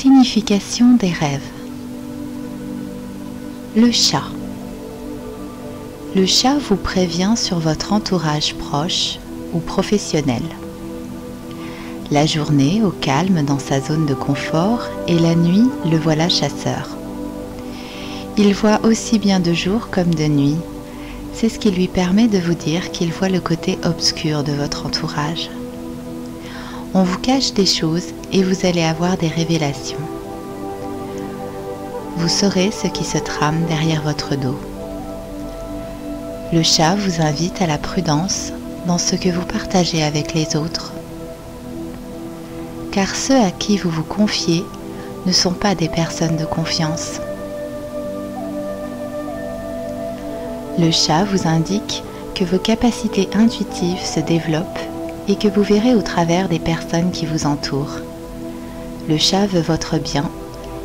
Signification des rêves. Le chat. Le chat vous prévient sur votre entourage proche ou professionnel. La journée au calme dans sa zone de confort et la nuit le voilà chasseur. Il voit aussi bien de jour comme de nuit. C'est ce qui lui permet de vous dire qu'il voit le côté obscur de votre entourage. On vous cache des choses et vous allez avoir des révélations. Vous saurez ce qui se trame derrière votre dos. Le chat vous invite à la prudence dans ce que vous partagez avec les autres. Car ceux à qui vous vous confiez ne sont pas des personnes de confiance. Le chat vous indique que vos capacités intuitives se développent et que vous verrez au travers des personnes qui vous entourent. Le chat veut votre bien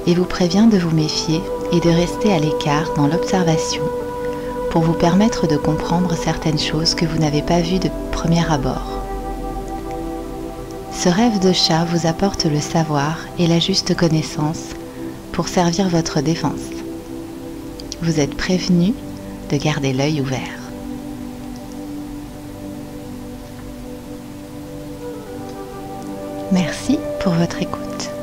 et vous prévient de vous méfier et de rester à l'écart dans l'observation pour vous permettre de comprendre certaines choses que vous n'avez pas vues de premier abord. Ce rêve de chat vous apporte le savoir et la juste connaissance pour servir votre défense. Vous êtes prévenu de garder l'œil ouvert. Merci pour votre écoute.